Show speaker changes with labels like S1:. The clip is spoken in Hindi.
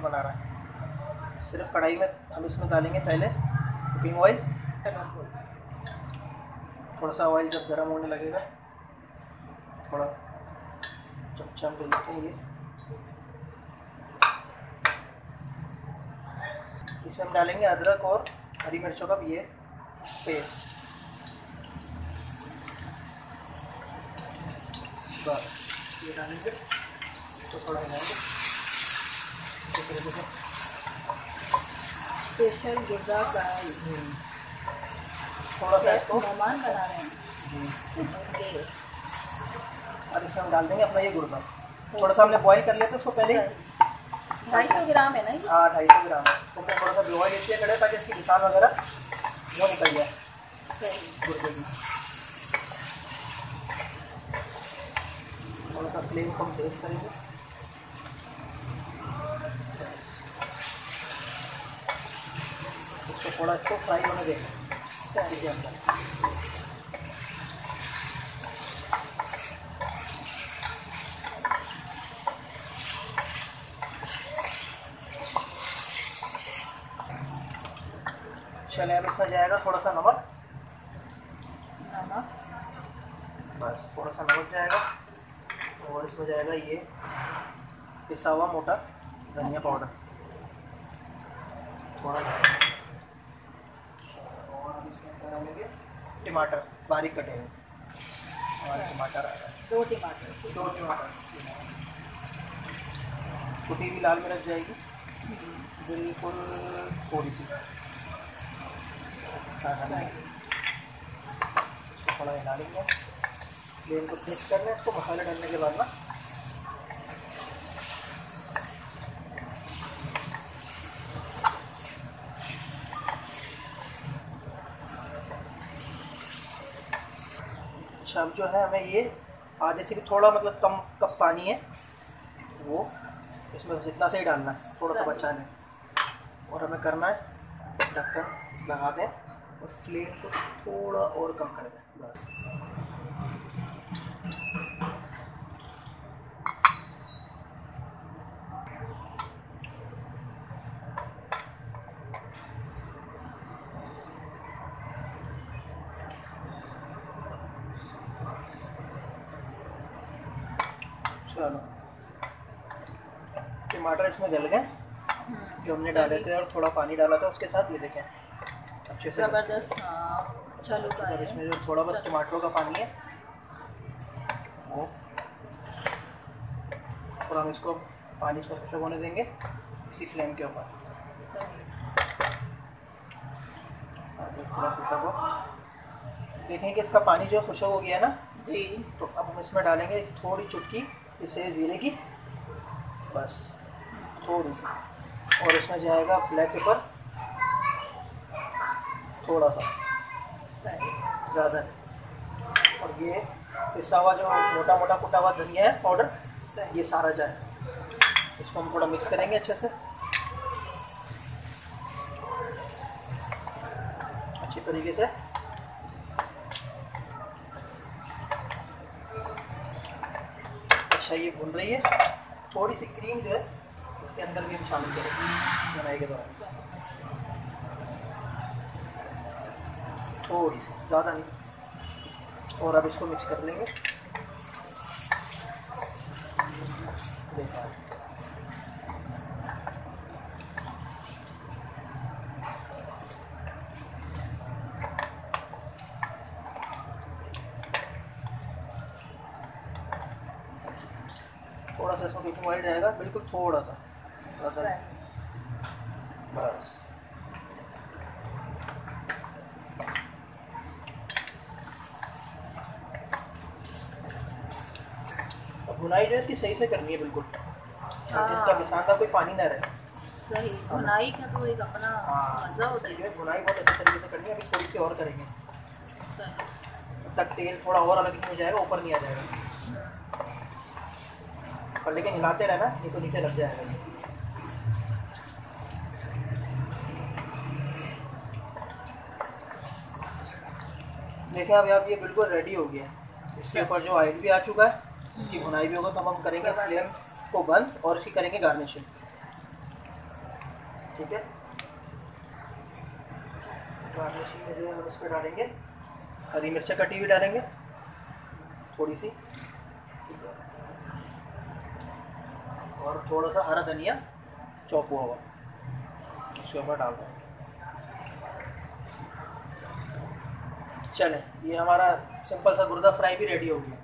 S1: बना रहा है। सिर्फ़ कढ़ाई में हम इसमें डालेंगे पहले कुकिंग ऑयल थोड़ा सा ऑयल जब गर्म होने लगेगा, थोड़ा चमचा में लेते हैं ये। इसमें हम डालेंगे अदरक और हरी मिर्चों का ये पेस्ट बस, ये डालेंगे तो थोड़ा हिलाएँगे।
S2: स्पेशल गुर्दा फ्राई
S1: थोड़ा सा इसको।
S2: मेहमान बना रहे हैं।
S1: और इसमें हम डाल देंगे अपना ये गुर्दा थोड़ा सा हमने बॉईल कर लिया था उसको पहले
S2: ढाई सौ ग्राम है ना
S1: हाँ ढाई सौ ग्राम तो मैं थोड़ा सा बॉईल इसलिए करे ताकि इसकी निशान वगैरह वो निकल जाए। गुर्दे की थोड़ा सा फ्लेम को हम तेज करेंगे। थोड़ा इसको फ्राई होने देंगे सही के अंदर चले अब इसमें जाएगा थोड़ा सा नमक
S2: नमक
S1: बस थोड़ा सा नमक जाएगा और इसमें जाएगा ये पिसा हुआ मोटा धनिया पाउडर थोड़ा जाएगा और हम इसमें क्या डालेंगे टमाटर बारीक कटे हुए। और टमाटर आ रहा है
S2: दो टमाटर।
S1: दो टमाटर। कुटी भी लाल मिर्च जाएगी। बिल्कुल थोड़ी सी। हाँ, हाँ, इसको थोड़ा हिला लेंगे। फ्लेम को मिक्स कर लें इसको मसाले डालने के बाद ना अच्छा अब जो है हमें ये आधे से भी थोड़ा मतलब कम कप पानी है वो इसमें जितना से ही डालना है थोड़ा सा
S2: सही।
S1: बचाना है और हमें करना है ढक्कन लगा दें और फ्लेम को थोड़ा और कम कर दें बस चलो टमाटर इसमें गल गए जो हमने डाले थे और थोड़ा पानी डाला था उसके साथ ये देखें। अच्छे से
S2: ज़बरदस्त हाँ अच्छा लुक आया
S1: इसमें जो थोड़ा बस टमाटरों का पानी है वो। और हम इसको पानी से खुशक होने देंगे इसी फ्लेम के ऊपर। खुशक हो देखें कि इसका पानी जो खुशक हो गया ना
S2: जी।
S1: तो अब हम इसमें डालेंगे थोड़ी चुटकी। इसे जीरे की बस, थोड़ी सी। और इसमें जाएगा ब्लैक पेपर थोड़ा सा। ज़्यादा और ये पिसा हुआ जो मोटा मोटा कुटा हुआ धनिया है पाउडर ये सारा जाए। इसको हम थोड़ा मिक्स करेंगे अच्छे से। अच्छी तरीके से। अच्छा ये भून रही है। थोड़ी सी क्रीम जो है, उसके अंदर भी हम शामिल करेंगे बनाई के दौरान। थोड़ी सी, ज़्यादा नहीं। और अब इसको मिक्स कर लेंगे देखा थोड़ा सा इसमें कुकिंग ऑयल जाएगा बिल्कुल थोड़ा सा बस। अब बुनाई जो है इसकी सही से करनी है बिल्कुल।
S2: हाँ।
S1: जिसका किसान का कोई पानी ना रहे।
S2: सही बुनाई का तो एक अपना
S1: हाँ।
S2: मज़ा होता है।
S1: बुनाई बहुत अच्छे तरीके से करनी है अभी थोड़ी सी और करेंगे। तब तक तेल थोड़ा और अलग हो जाएगा ऊपर नहीं आ जाएगा। पर लेकिन हिलाते रहना नहीं तो नीचे लग जाएगा। ये। देखिए अभी आप ये बिल्कुल रेडी हो गया। है इसके ऊपर जो ऑयल भी आ चुका है इसकी भुनाई भी होगा तो अब हम करेंगे फ्लेम को बंद और इसकी करेंगे गार्निशिंग ठीक है? गार्निशिंग में जो है हम इस पर डालेंगे। हरी मिर्चा कटी हुई डालेंगे थोड़ी सी ठीक है और थोड़ा सा हरा धनिया चॉप हुआ हुआ। उसके ऊपर डाल दें। चले, ये हमारा सिंपल सा गुर्दा फ्राई भी रेडी हो गया।